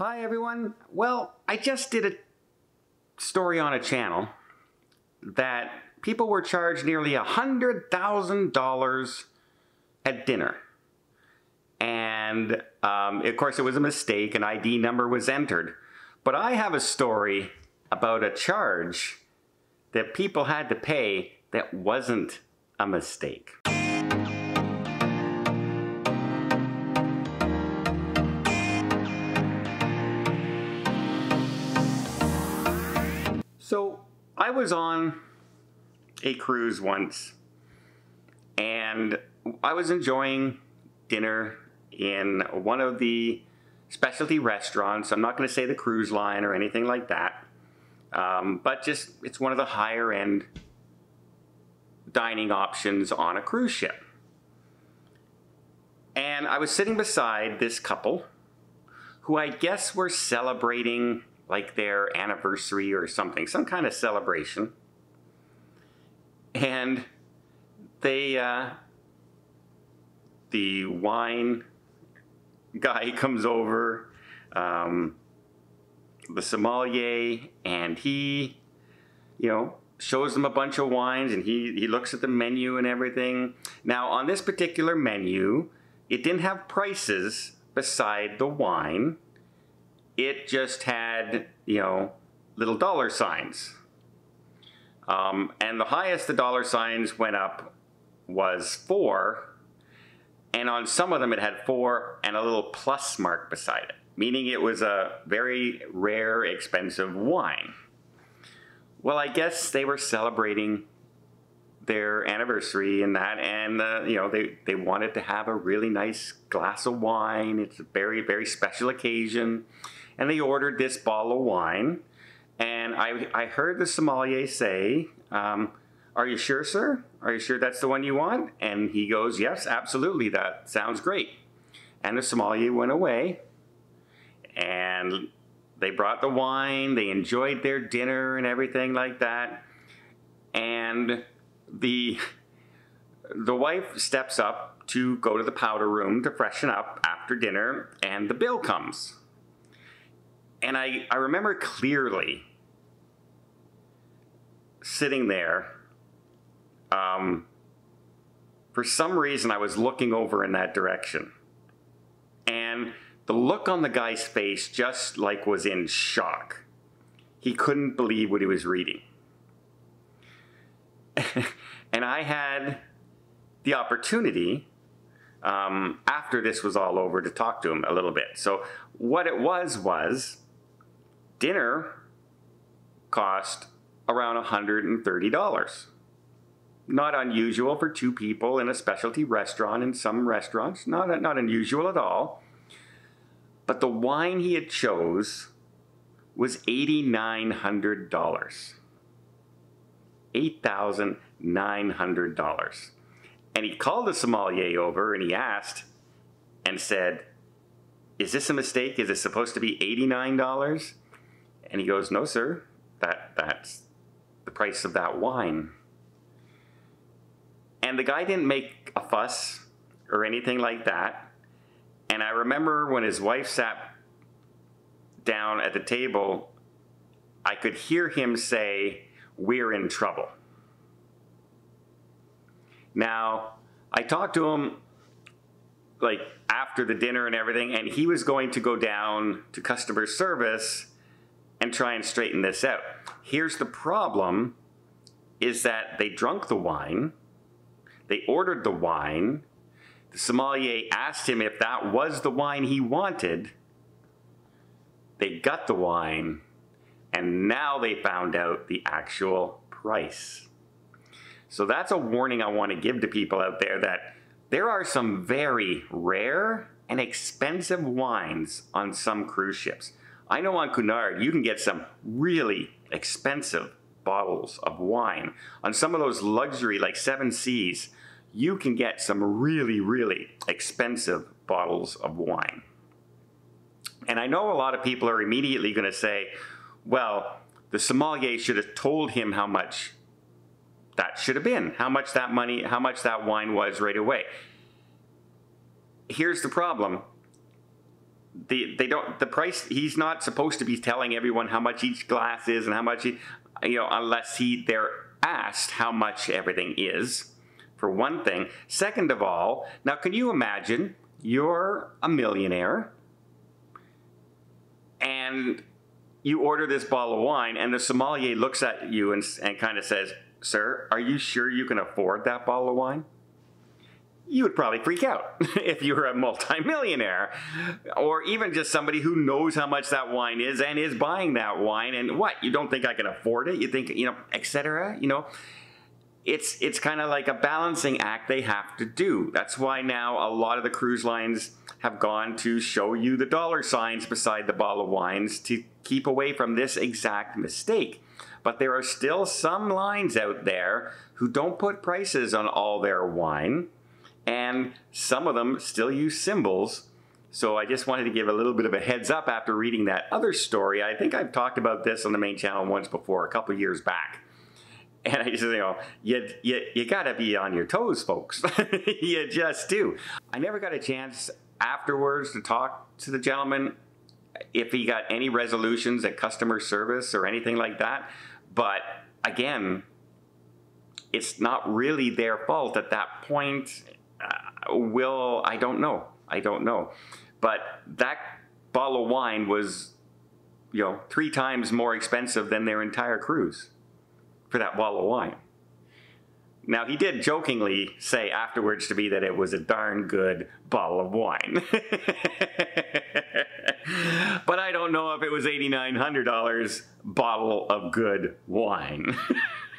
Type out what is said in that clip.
Hi everyone. Well, I just did a story on a channel that people were charged nearly a hundred thousand dollars at dinner. And um, of course, it was a mistake, an ID number was entered. But I have a story about a charge that people had to pay that wasn't a mistake. I was on a cruise once and I was enjoying dinner in one of the specialty restaurants. I'm not going to say the cruise line or anything like that, um, but just it's one of the higher end dining options on a cruise ship. And I was sitting beside this couple who I guess were celebrating like their anniversary or something, some kind of celebration. And they, uh, the wine guy comes over, um, the sommelier, and he, you know, shows them a bunch of wines and he, he looks at the menu and everything. Now, on this particular menu, it didn't have prices beside the wine it just had, you know, little dollar signs. Um, and the highest the dollar signs went up was four, and on some of them it had four and a little plus mark beside it, meaning it was a very rare, expensive wine. Well, I guess they were celebrating their anniversary and that, and uh, you know they they wanted to have a really nice glass of wine. It's a very very special occasion, and they ordered this bottle of wine. And I, I heard the sommelier say, um, Are you sure, sir? Are you sure that's the one you want? And he goes, Yes, absolutely. That sounds great. And the sommelier went away. And they brought the wine, they enjoyed their dinner and everything like that. And the the wife steps up to go to the powder room to freshen up after dinner, and the bill comes and I, I remember clearly sitting there. Um, for some reason, I was looking over in that direction. And the look on the guy's face just like was in shock. He couldn't believe what he was reading. and I had the opportunity um, after this was all over to talk to him a little bit. So, what it was was dinner cost around $130. Not unusual for two people in a specialty restaurant in some restaurants, not, not unusual at all. But the wine he had chose was $8,900. $8,900. And he called the sommelier over and he asked and said, Is this a mistake? Is it supposed to be $89? And he goes, No, sir, that, that's the price of that wine. And the guy didn't make a fuss or anything like that. And I remember when his wife sat down at the table, I could hear him say, We're in trouble. Now, I talked to him like after the dinner and everything, and he was going to go down to customer service and try and straighten this out. Here's the problem is that they drunk the wine, they ordered the wine, the sommelier asked him if that was the wine he wanted. They got the wine, and now they found out the actual price. So that's a warning I want to give to people out there that there are some very rare and expensive wines on some cruise ships. I know on Cunard you can get some really expensive bottles of wine. On some of those luxury, like Seven Seas, you can get some really, really expensive bottles of wine. And I know a lot of people are immediately going to say, well, the sommelier should have told him how much that should have been, how much that money, how much that wine was right away. Here's the problem the they don't the price. He's not supposed to be telling everyone how much each glass is and how much he, you know, unless he they're asked how much everything is. For one thing. Second of all, now can you imagine you're a millionaire and you order this bottle of wine and the sommelier looks at you and, and kind of says, Sir, are you sure you can afford that bottle of wine? You would probably freak out if you were a multimillionaire or even just somebody who knows how much that wine is and is buying that wine. And what? You don't think I can afford it? You think, you know, etc. You know, it's it's kind of like a balancing act they have to do. That's why now a lot of the cruise lines have gone to show you the dollar signs beside the bottle of wines to keep away from this exact mistake. But there are still some lines out there who don't put prices on all their wine, and some of them still use symbols. So I just wanted to give a little bit of a heads up after reading that other story. I think I've talked about this on the main channel once before, a couple years back. And I just, you know, you, you, you gotta be on your toes, folks. you just do. I never got a chance afterwards to talk to the gentleman if he got any resolutions at customer service or anything like that. But again, it's not really their fault at that point. Uh, will, I don't know. I don't know. But that bottle of wine was, you know, three times more expensive than their entire cruise for that bottle of wine. Now, he did jokingly say afterwards to me that it was a darn good bottle of wine. but I don't know if it was $8,900 bottle of good wine.